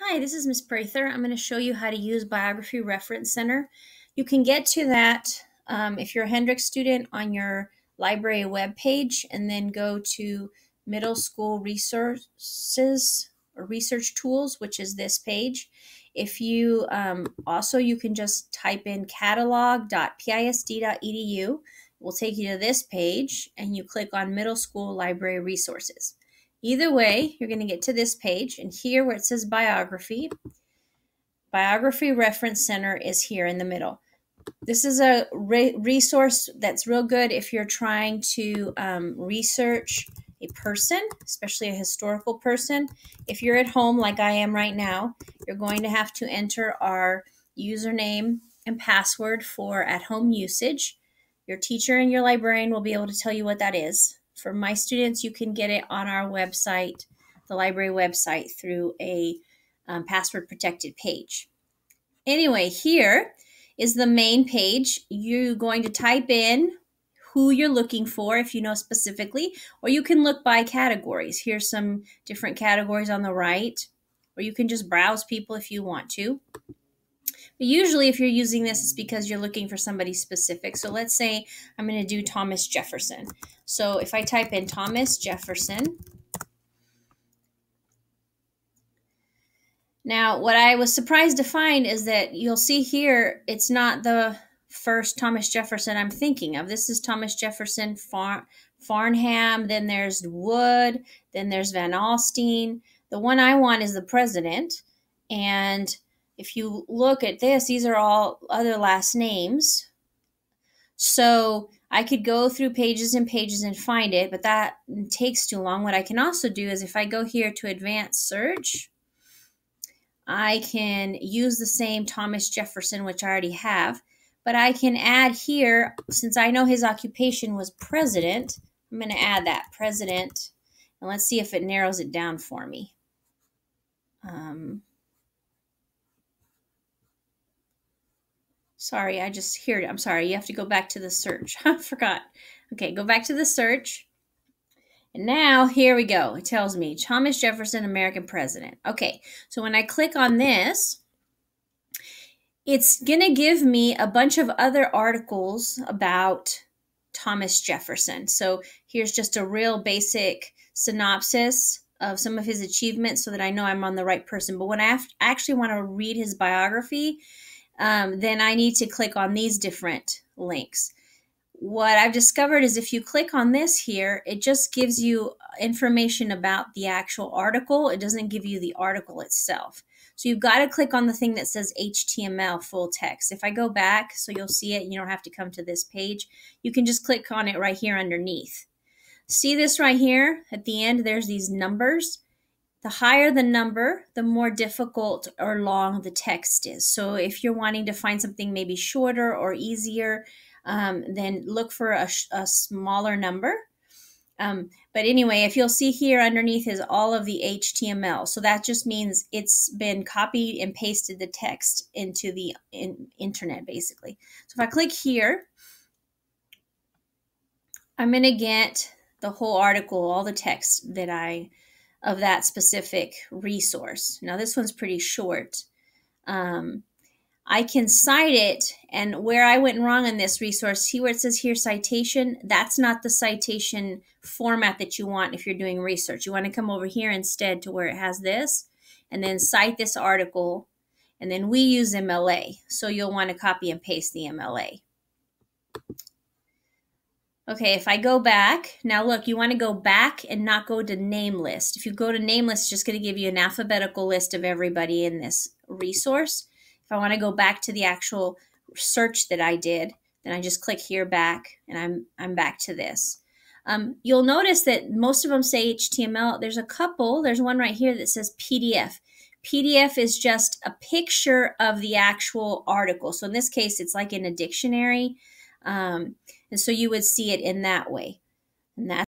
Hi, this is Ms. Prather. I'm going to show you how to use Biography Reference Center. You can get to that um, if you're a Hendrix student on your library webpage and then go to Middle School Resources or Research Tools, which is this page. If you um, also, you can just type in catalog.pisd.edu. It will take you to this page and you click on Middle School Library Resources. Either way, you're going to get to this page, and here where it says biography, Biography Reference Center is here in the middle. This is a re resource that's real good if you're trying to um, research a person, especially a historical person. If you're at home like I am right now, you're going to have to enter our username and password for at home usage. Your teacher and your librarian will be able to tell you what that is. For my students, you can get it on our website, the library website, through a um, password protected page. Anyway, here is the main page. You're going to type in who you're looking for if you know specifically, or you can look by categories. Here's some different categories on the right, or you can just browse people if you want to. But usually if you're using this, it's because you're looking for somebody specific. So let's say I'm going to do Thomas Jefferson. So if I type in Thomas Jefferson, now what I was surprised to find is that you'll see here, it's not the first Thomas Jefferson I'm thinking of. This is Thomas Jefferson Far Farnham, then there's Wood, then there's Van Alstyne. The one I want is the president. And if you look at this, these are all other last names. So I could go through pages and pages and find it, but that takes too long. What I can also do is if I go here to advanced search, I can use the same Thomas Jefferson, which I already have, but I can add here, since I know his occupation was president, I'm going to add that president, and let's see if it narrows it down for me. Um, Sorry, I just hear it. I'm sorry. You have to go back to the search. I forgot. Okay, go back to the search. And now here we go. It tells me Thomas Jefferson, American president. Okay, so when I click on this, it's going to give me a bunch of other articles about Thomas Jefferson. So here's just a real basic synopsis of some of his achievements so that I know I'm on the right person. But when I actually want to read his biography, um, then I need to click on these different links. What I've discovered is if you click on this here, it just gives you information about the actual article. It doesn't give you the article itself. So you've got to click on the thing that says HTML full text. If I go back so you'll see it, you don't have to come to this page. You can just click on it right here underneath. See this right here? At the end, there's these numbers. The higher the number, the more difficult or long the text is. So if you're wanting to find something maybe shorter or easier, um, then look for a, a smaller number. Um, but anyway, if you'll see here underneath is all of the HTML. So that just means it's been copied and pasted the text into the in, internet, basically. So if I click here, I'm going to get the whole article, all the text that I of that specific resource. Now, this one's pretty short. Um, I can cite it, and where I went wrong in this resource, see where it says here citation, that's not the citation format that you want if you're doing research. You want to come over here instead to where it has this, and then cite this article, and then we use MLA. So you'll want to copy and paste the MLA. Okay, if I go back, now look, you want to go back and not go to name list. If you go to name list, it's just going to give you an alphabetical list of everybody in this resource. If I want to go back to the actual search that I did, then I just click here back and I'm, I'm back to this. Um, you'll notice that most of them say HTML. There's a couple, there's one right here that says PDF. PDF is just a picture of the actual article. So in this case, it's like in a dictionary. Um, and so you would see it in that way. And that's